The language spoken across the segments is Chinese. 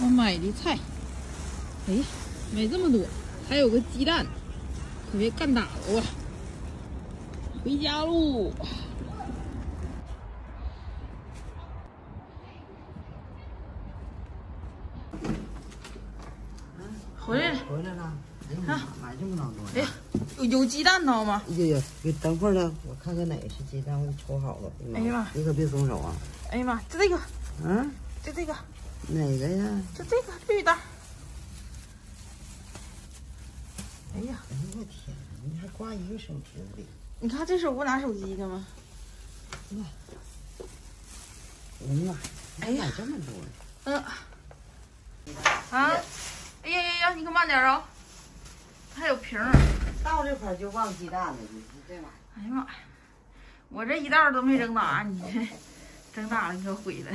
我买的菜，哎，买这么多，还有个鸡蛋，可别干打了啊！回家喽。回来了，回来了。哎呀，买这么老多呀！哎呀，有有鸡蛋呢吗？哎呀，你等会儿呢，我看看哪个是鸡蛋，我给你瞅好了。哎呀妈你可别松手啊！哎呀妈，就这个，嗯，就这个，哪个呀？就这个绿的。哎呀，哎呀我天哪，你还挂一个手指里？你看这是我拿手机的吗？我的妈！哎呀买这么多呀？嗯。啊！哎呀呀呀，你可慢点啊！还有瓶儿。到这块儿就忘鸡蛋了，你说这玩意儿。哎呀妈呀，我这一袋都没整打，你这 整打了你可毁了。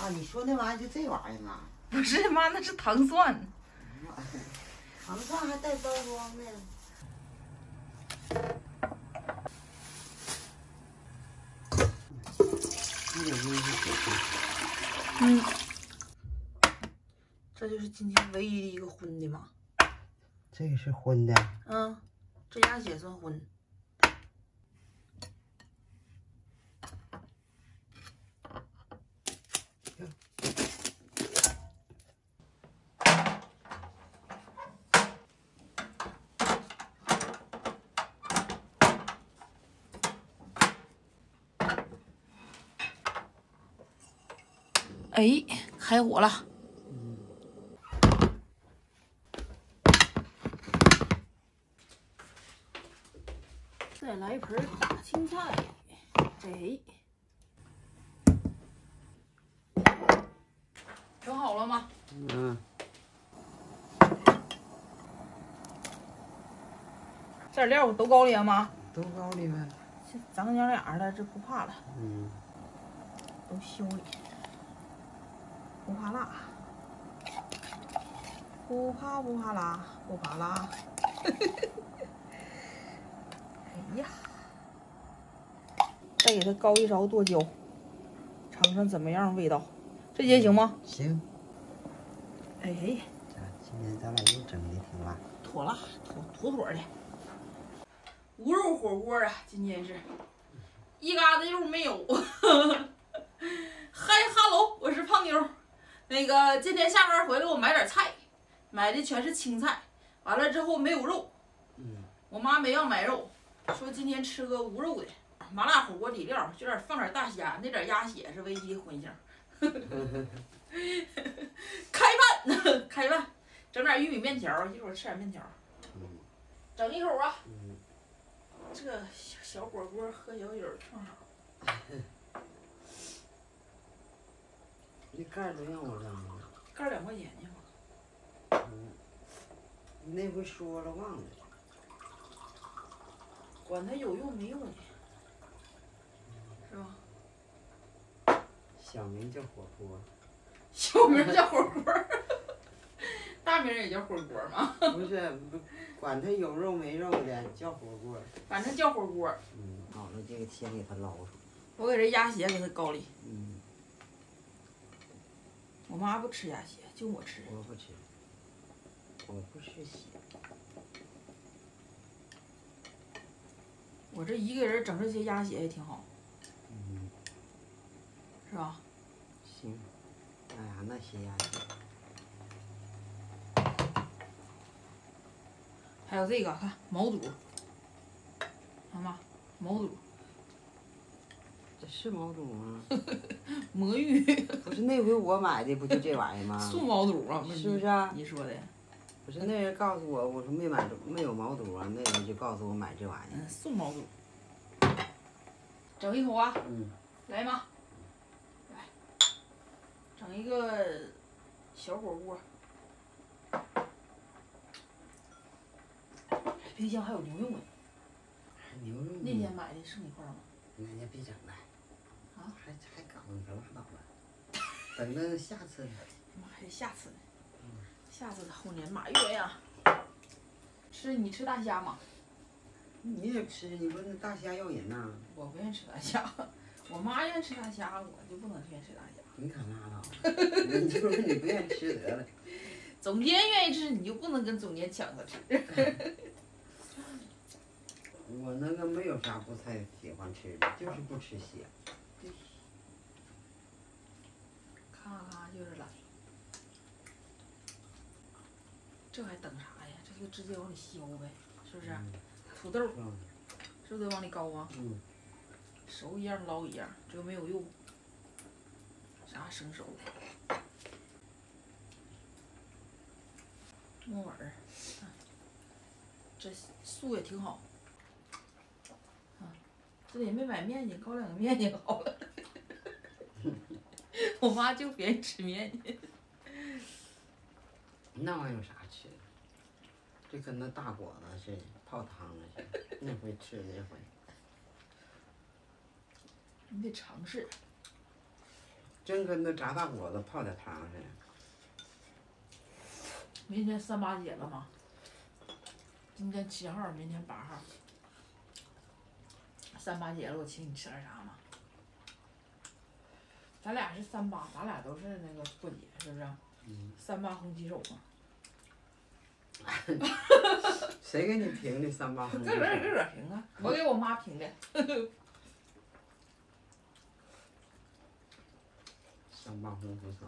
啊，你说那玩意儿就这玩意儿啊？不是妈，那是糖蒜。糖蒜还带包装呢。一点东西是水嗯。这就是今天唯一的一个荤的嘛。这个是荤的，嗯，这鸭血算荤。哎，开火了。再来一盆大青菜，哎，整好了吗？嗯，这点料我都高里啊，妈。都高里呗。这长娘俩的，这不怕了，嗯，都修理，不怕辣，不怕不怕辣，不怕辣。哎呀，再给它高一勺剁椒，尝尝怎么样味道？这节行吗？行，哎，咱今天咱俩又整的挺辣。妥了，妥妥妥的。无肉火锅啊，今天是一嘎子肉没有。嗨哈喽，我是胖妞。那个今天下班回来，我买点菜，买的全是青菜。完了之后没有肉，嗯，我妈没让买肉，说今天吃个无肉的。麻辣火锅底料就点放点大虾，那点鸭血是唯一的荤腥。开饭，开饭，整点玉米面条，一会儿吃点面条。嗯整一口啊！嗯，这个小小火锅喝小酒正好。那盖儿都让我扔了。盖儿两块钱呢嘛。嗯，你那回说了忘了。管它有用没用呢，是吧？小名叫火锅，小名叫火锅，大名也叫火锅儿嘛，不是不管它有肉没肉的叫火锅。反正叫火锅。嗯，好了，这个先给它捞出。我给这鸭血给它高里，嗯，我妈不吃鸭血，就我吃。我不吃，我不吃血。我这一个人整这些鸭血也挺好，嗯，是吧？行。哎呀，那些鸭血，还有这个，看毛肚，看吧，毛肚、这 是毛肚吗？魔芋、不是那回我买的，不就这玩意儿吗？素毛肚啊，是不是啊？你说的，不是那人告诉我，我说没买着没有毛肚啊，那人就告诉我买这玩意儿。嗯，素毛肚，整一口啊，嗯，来嘛，来，整一个小火锅。冰箱还有牛肉呢，牛肉那天买的剩一块儿吗？那也别整了，啊，还还可拉倒吧，等着下次。妈还得下次呢，下次后年马月呀。吃你吃大虾吗？你也吃，你不是大虾要人呐？我不愿意吃大虾，我妈愿意吃大虾，我就不能愿意吃大虾。你可拉倒吧，你就是你不愿意吃得了。总监愿意吃，你就不能跟总监抢着吃。我那个没有啥不太喜欢吃的，就是不吃虾。咔咔就是懒。这还等啥呀？这就直接往里削呗，是不是？土豆嗯是不是得往里高啊？嗯，熟一样捞一样，这个没有用。啥生熟的？木耳，啊这素也挺好。啊，这也没买面筋，搞两个面筋好了。我妈就别人吃面筋。那玩意有啥？这跟那大果子似的，泡汤了似的。那回吃那回，你得尝试。真跟那炸大果子泡点汤似的。明天三八节了吗？今天七号，明天八号。三八节了，我请你吃点啥吗？咱俩是三八，咱俩都是那个过节，是不是？嗯。三八红旗手嘛。谁给你评的三八红旗自个儿自个儿评啊，我给我妈评的。三八红旗手。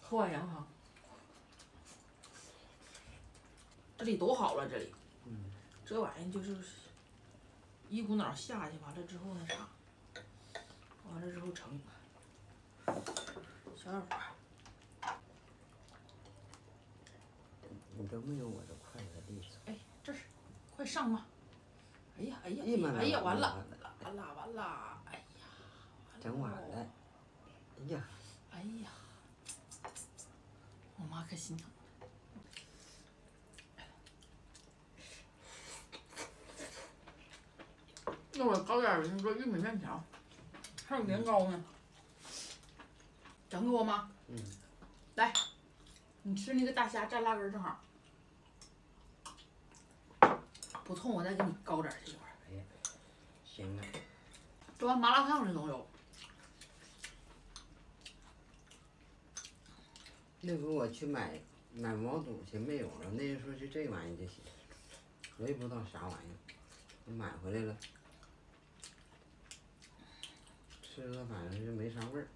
喝碗羊汤。这里多好了，这里。嗯。这玩意儿就是一股脑下去，完了之后那啥，完了之后盛。小小火。你都没有我的筷子利索。哎，这是，快上吧！哎呀，哎呀，哎呀妈哎呀，完了，完完了，完了！哎呀，整晚了。哎呀，哎呀，我妈可心疼。那我搞点儿那个玉米面条，还有年糕呢，整给我妈。嗯。来，你吃那个大虾蘸辣根正好。不痛我再给你搞点儿去一会儿。哎呀，行啊。这完麻辣烫的都有。那回我去买买毛肚去，没有了。那人说就这玩意儿就行，我也不知道啥玩意儿，我买回来了，吃了反正是没啥味儿。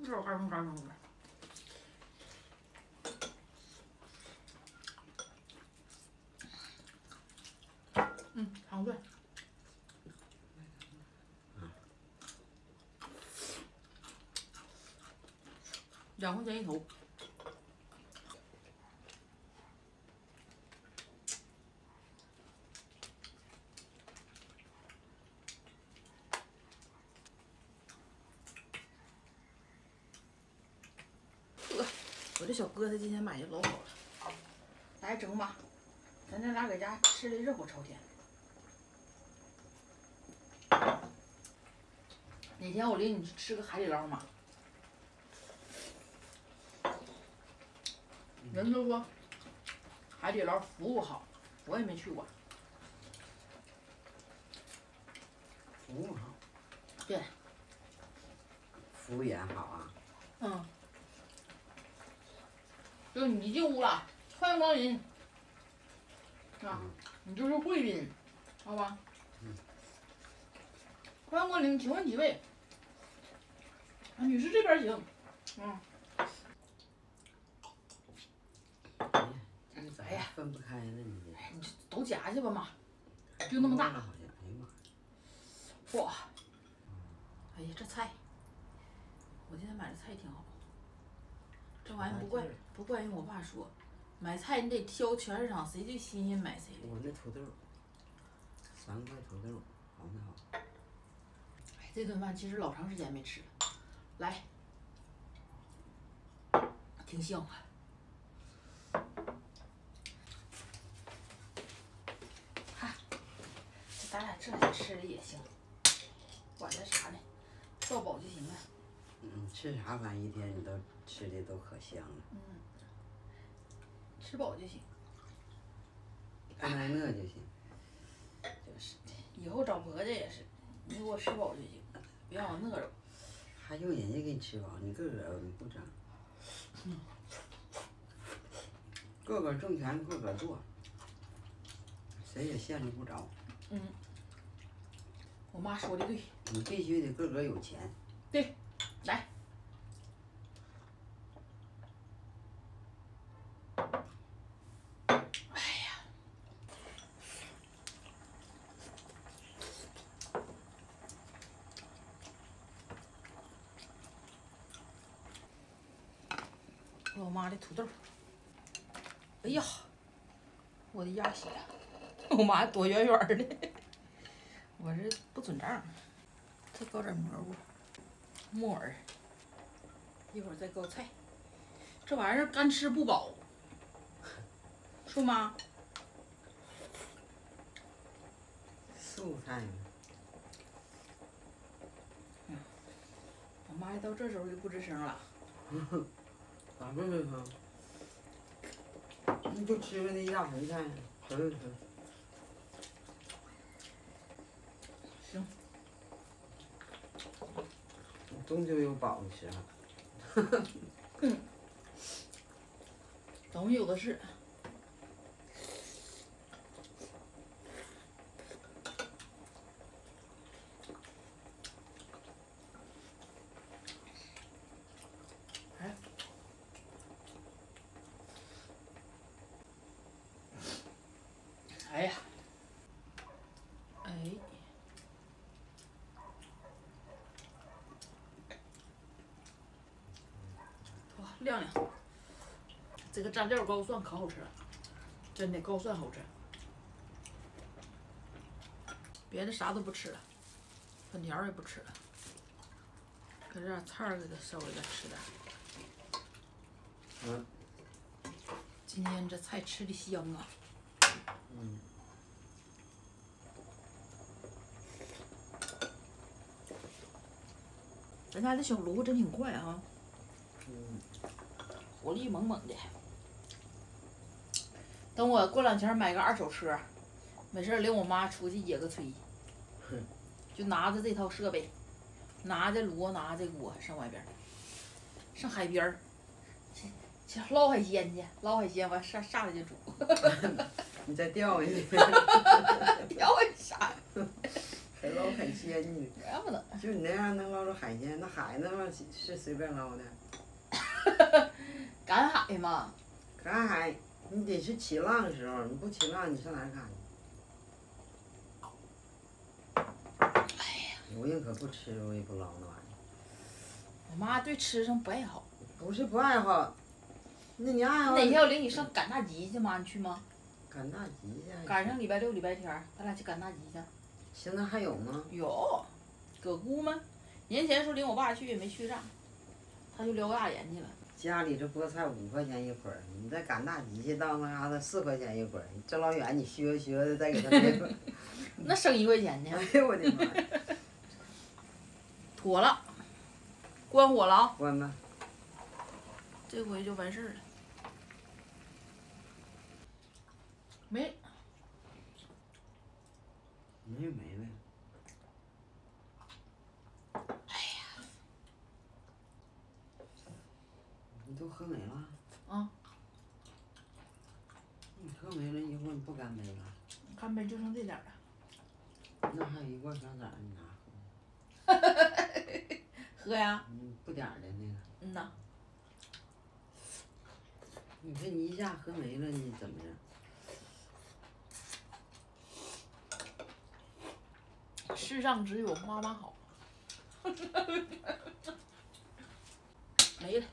一会儿干什么干什么的。嗯，两块钱一头。呵，我这小疙瘩今天买的老好了，来整吧，咱这俩搁家吃的热火朝天。哪天我领你去吃个海底捞嘛？人都说海底捞服务好，我也没去过。服务好。对。服务员好啊。嗯。就你一进屋了，欢迎光临，啊，你就是贵宾，好吧？嗯。欢迎光临，请问几位？啊，女士这边行，嗯。哎呀，分不开那你这。哎，你这都夹去吧妈，就那么大。哎呀妈。哇！哎呀，这菜，我今天买的菜挺好。这玩意儿不怪不怪用我爸说，买菜你得挑全市场谁最新鲜买谁。我那土豆，三块土豆，好没好？哎，这顿饭其实老长时间没吃了，来，挺香啊。看，咱俩这来吃的也行，管它啥呢，到饱就行了。嗯，吃啥反正一天你都吃的都可香了。嗯，吃饱就行。不挨饿就行。就是的。以后找婆家也是，你给我吃饱就行，别让我饿着。还用人家给你吃饱，你个个你不整。个个挣钱个个做，谁也限制不着。嗯我妈说的对，你必须得个个有钱。来，我妈的土豆儿，哎呀，我的鸭血，我妈躲远远儿的，我这不准账，再搞点蘑菇。木耳，一会儿再搞菜。这玩意儿干吃不饱，是吗？素菜嘛，我妈一到这时候就不吱声了。咋不吱声？你就吃那一大盆菜，吃就吃。行，终究有饱的时候。东西有的是。哎，哎呀，哎，哇，亮亮。这个蘸料高蒜可好吃了，真的高蒜好吃。别的啥都不吃了，粉条也不吃了，搁这点菜儿给它稍微的吃点。嗯。今天这菜吃的香啊！嗯。咱家这小炉真挺快啊，嗯。火力猛猛的。等我过两天买个二手车，没事儿领我妈出去野个炊，就拿着这套设备，拿着炉，拿着锅上外边，上海边儿，去去捞海鲜去，捞海鲜完上下来就煮。你再钓去，钓啥？还捞海鲜呢？这不能。就你那样能捞着海鲜，那海那玩意是随便捞的。赶海嘛。赶海。你得是起浪的时候，你不起浪，你上哪儿赶去？哎呀，我宁可不吃，我也不捞那玩意儿。我妈对吃上不爱好。不是不爱好，那你爱好。哪天我领你上赶大集去吗？你去吗？赶大集去。赶上礼拜六、礼拜天，咱俩去赶大集去。现在还有吗？有，搁姑吗？年前时候领我爸去也没去上，他就撩大眼去了。家里这菠菜五块钱一捆儿，你再赶大集去到那嘎达四块钱一捆儿，你这老远你削削的再给他别 那省一块钱呢。哎呦我的妈！妥了，关火了啊！关吧。这回就完事儿了。没。没没了。你都喝没了？啊。你喝没了，一会儿你不干杯了？干杯就剩这点儿了。那还有一罐香色儿，你拿喝。喝呀。嗯，不点儿的那个。嗯呐。你说你一下喝没了，你怎么样？世上只有妈妈好。没了。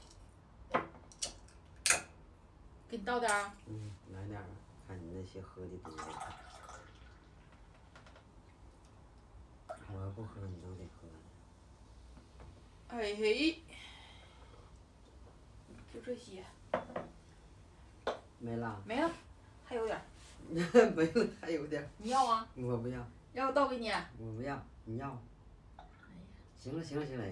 给你倒点儿。嗯，来点儿吧，看你那些喝的多的。我要不喝，你都得喝。哎嘿，就这些。没了。没了，还有点儿。没了，还有点儿。你要啊？我不要。要我倒给你。我不要，你要。哎呀行了行了行了。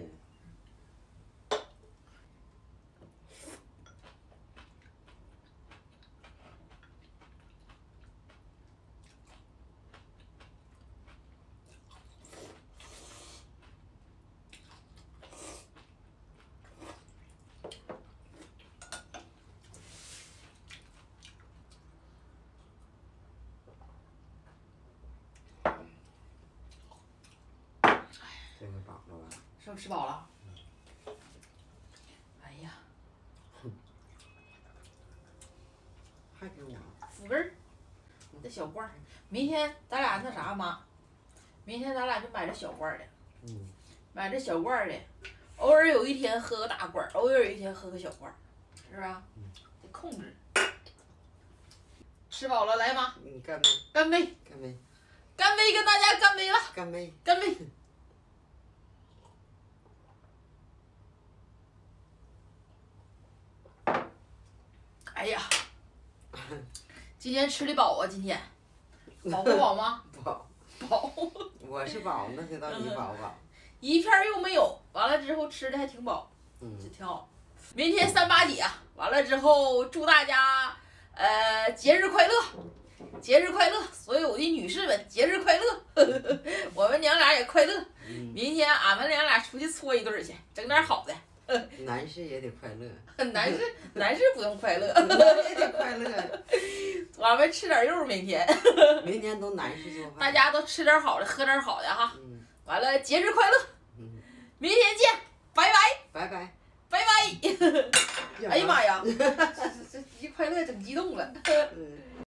这回饱了吧？是不是吃饱了？哎呀，还给我？福根儿，这小罐儿，明天咱俩那啥妈，明天咱俩就买这小罐儿的，嗯，买这小罐儿的，偶尔有一天喝个大罐儿，偶尔有一天喝个小罐儿，是吧？得控制。吃饱了，来妈，你干杯，干杯！干杯，干杯，跟大家干杯了，干杯！干杯！哎呀，今天吃的饱啊！今天 饱不饱吗？饱，饱，我是饱，那知道你饱不饱？一片儿又没有。完了之后吃的还挺饱，嗯这，挺好。明天三八节啊，完了之后祝大家呃节日快乐，节日快乐，所有的女士们节日快乐，我们娘俩也快乐。嗯，明天俺们娘俩出去搓一顿去，整点好的。男士也得快乐，男士 男士不用快乐，我也得快乐。俺们吃点肉。明天明天都男士做饭。大家都吃点好的，喝点好的哈。嗯完了，节日快乐，嗯，明天见，拜拜拜拜。拜拜。哎呀妈呀！这这这一快乐整激动了。嗯。